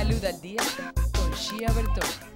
Salud al día con Shia Bertone.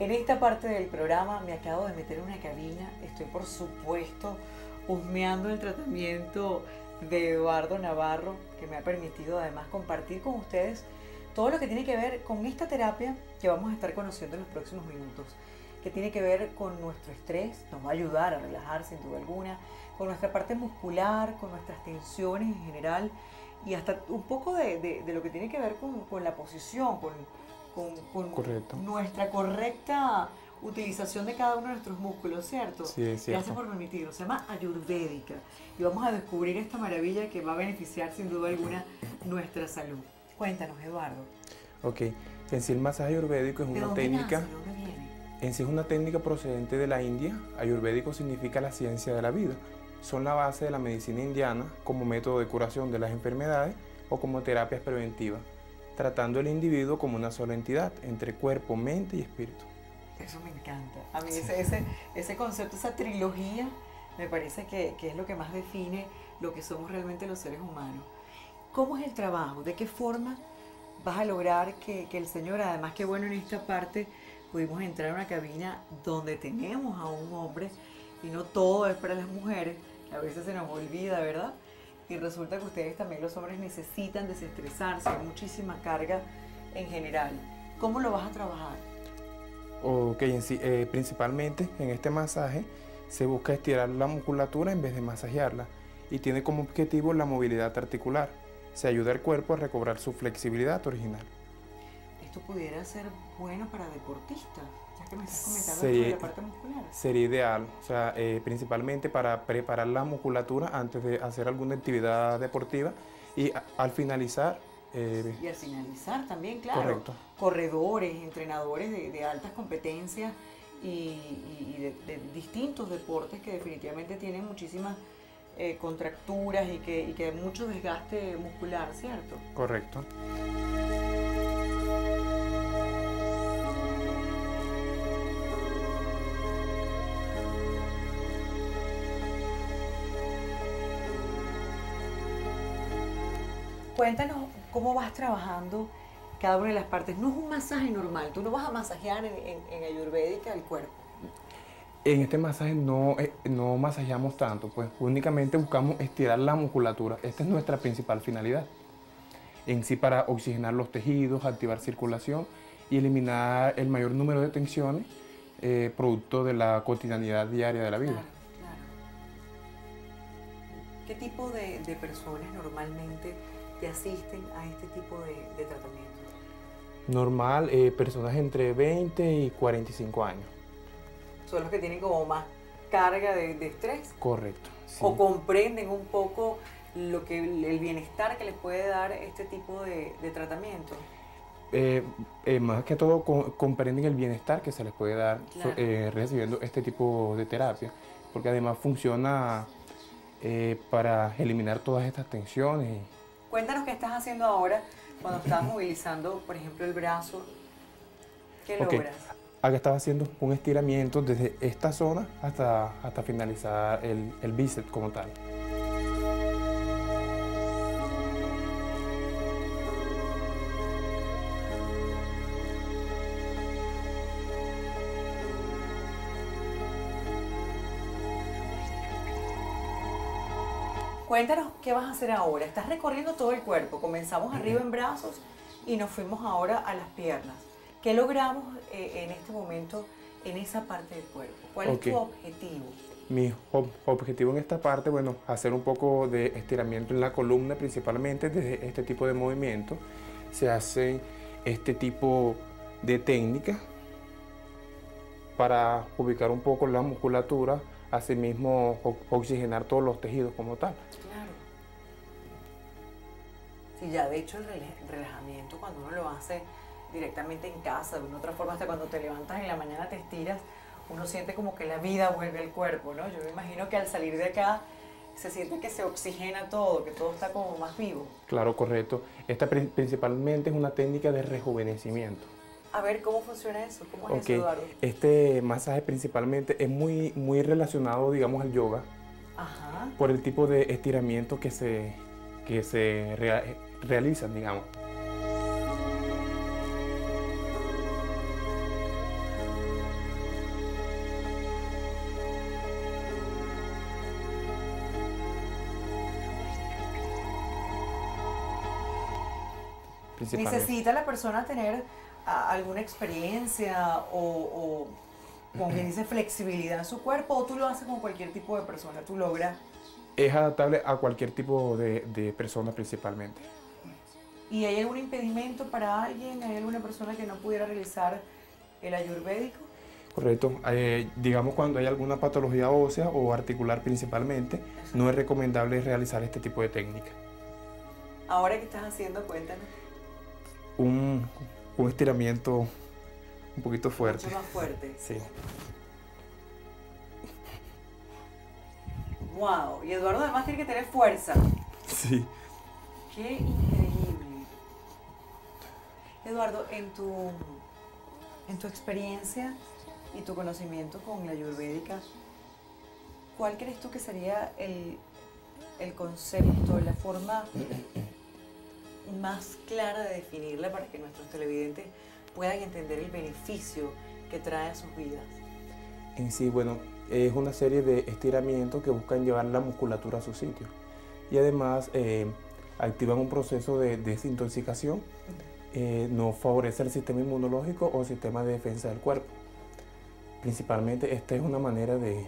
En esta parte del programa me acabo de meter en una cabina, estoy por supuesto husmeando el tratamiento de Eduardo Navarro, que me ha permitido además compartir con ustedes todo lo que tiene que ver con esta terapia que vamos a estar conociendo en los próximos minutos, que tiene que ver con nuestro estrés, nos va a ayudar a relajar sin duda alguna, con nuestra parte muscular, con nuestras tensiones en general y hasta un poco de, lo que tiene que ver con, con la posición, con, con- con Correcto. nuestra correcta utilización de cada uno de nuestros músculos, ¿cierto? Sí, es cierto. Gracias por permitirlo. Se llama Ayurvédica y vamos a descubrir esta maravilla que va a beneficiar sin duda alguna nuestra salud. Cuéntanos, Eduardo. Ok, en sí el masaje ayurvédico es ¿De una dónde técnica, nace? ¿De dónde viene? en sí es una técnica procedente de la India. Ayurvédico significa la ciencia de la vida. Son la base de la medicina indiana como método de curación de las enfermedades o como terapias preventivas, tratando al individuo como una sola entidad entre cuerpo, mente y espíritu. Eso me encanta. A mí ese, ese, ese concepto, esa trilogía, me parece que, que es lo que más define lo que somos realmente los seres humanos. ¿Cómo es el trabajo? ¿De qué forma vas a lograr que, que el Señor, además que bueno en esta parte, pudimos entrar a una cabina donde tenemos a un hombre y no todo es para las mujeres, que a veces se nos olvida, ¿verdad? Y resulta que ustedes también los hombres necesitan desestresarse, hay muchísima carga en general. ¿Cómo lo vas a trabajar? Ok, en sí, eh, principalmente en este masaje se busca estirar la musculatura en vez de masajearla y tiene como objetivo la movilidad articular. Se ayuda al cuerpo a recobrar su flexibilidad original. esto pudiera ser bueno para deportistas, ya que me estás comentando Sería- sobre la parte muscular. Sería ideal, o sea, eh, principalmente para preparar la musculatura antes de hacer alguna actividad deportiva y a- al finalizar, eh, Y al finalizar también, claro, Correcto. corredores, entrenadores de, de altas competencias y, y- de, de distintos deportes que definitivamente tienen muchísimas eh, contracturas y que, y que mucho desgaste muscular, ¿cierto? correcto. Cuéntanos cómo vas trabajando cada una de las partes. No es un masaje normal, tú no vas a masajear en, en, en ayurvédica el cuerpo. En este masaje no, eh, no masajeamos tanto, pues únicamente buscamos estirar la musculatura. Esta es nuestra principal finalidad. En sí para oxigenar los tejidos, activar circulación y eliminar el mayor número de tensiones eh, producto de la cotidianidad diaria de la vida. Claro, claro. ¿Qué tipo de, de personas normalmente te asisten a este tipo de, de tratamiento? Normal, eh, personas entre 20 y 45 años. Son los que tienen como más carga de, de estrés Correcto. sí. o comprenden un poco lo que el bienestar que les puede dar este tipo de, de tratamiento. Eh, eh, más que todo co- comprenden el bienestar que se les puede dar Claro. eh, recibiendo este tipo de terapia, porque además funciona eh, para eliminar todas estas tensiones. Cuéntanos qué estás haciendo ahora cuando estás movilizando, por ejemplo, el brazo. ¿Qué Ok. logras? Acá estaba haciendo un estiramiento desde esta zona hasta, hasta finalizar el, el bíceps como tal. Cuéntanos qué vas a hacer ahora. Estás recorriendo todo el cuerpo. Comenzamos arriba en brazos y nos fuimos ahora a las piernas. ¿Qué logramos eh, en este momento en esa parte del cuerpo? ¿Cuál es tu objetivo? Mi ob- objetivo en esta parte, bueno, hacer un poco de estiramiento en la columna principalmente desde este tipo de movimiento. Se hace este tipo de técnica para ubicar un poco la musculatura, asimismo oxigenar todos los tejidos como tal. Sí, ya de hecho el rela- relajamiento cuando uno lo hace directamente en casa, de una otra forma, hasta cuando te levantas en la mañana te estiras, uno siente como que la vida vuelve al cuerpo, ¿no? Yo me imagino que al salir de acá se siente que se oxigena todo, que todo está como más vivo. Claro, correcto. Esta pri- principalmente es una técnica de rejuvenecimiento. A ver, ¿cómo funciona eso? ¿Cómo es Ok, eso, Eduardo? Este masaje principalmente es muy, muy relacionado, digamos, al yoga Ajá. por el tipo de estiramiento que se, que se realizan, digamos. ¿Necesita la persona tener alguna experiencia o, o, como quien dice, flexibilidad en su cuerpo o tú lo haces con cualquier tipo de persona? Tú logras. Es adaptable a cualquier tipo de, de persona principalmente. ¿Y hay algún impedimento para alguien? ¿Hay alguna persona que no pudiera realizar el ayurvédico? Correcto. Eh, digamos cuando hay alguna patología ósea o articular principalmente, no es recomendable realizar este tipo de técnica. Ahora que estás haciendo, cuéntanos. Un, un estiramiento un poquito fuerte. Mucho más fuerte. Sí. Wow. Y Eduardo además tiene que tener fuerza. Sí. Qué. Eduardo, en tu, en tu experiencia y tu conocimiento con la ayurvédica, ¿cuál crees tú que sería el, el concepto, la forma más clara de definirla para que nuestros televidentes puedan entender el beneficio que trae a sus vidas? En sí, bueno, es una serie de estiramientos que buscan llevar la musculatura a su sitio. Y además eh, activan un proceso de desintoxicación, eh, no favorece el sistema inmunológico o sistema de defensa del cuerpo. Principalmente esta es una manera de,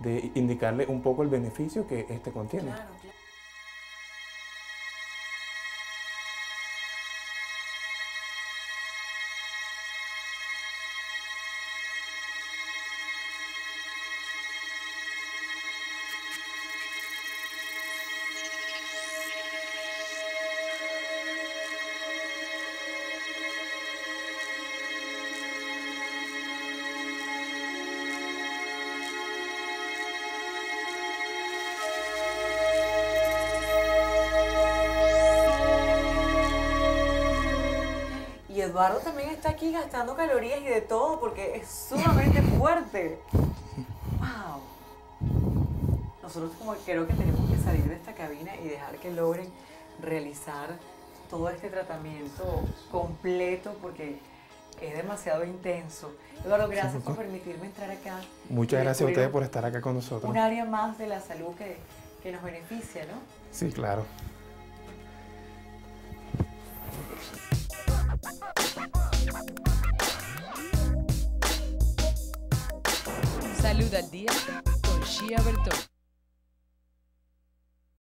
de indicarle un poco el beneficio que este contiene. Claro, claro. Eduardo también está aquí gastando calorías y de todo porque es sumamente fuerte. ¡Wow! Nosotros como creo que tenemos que salir de esta cabina y dejar que logren realizar todo este tratamiento completo porque es demasiado intenso. Eduardo, gracias por permitirme entrar acá. Muchas gracias a ustedes por estar acá con nosotros. Un área más de la salud que, que nos beneficia, ¿no? Sí, claro. Salud al día con Shia Bertón.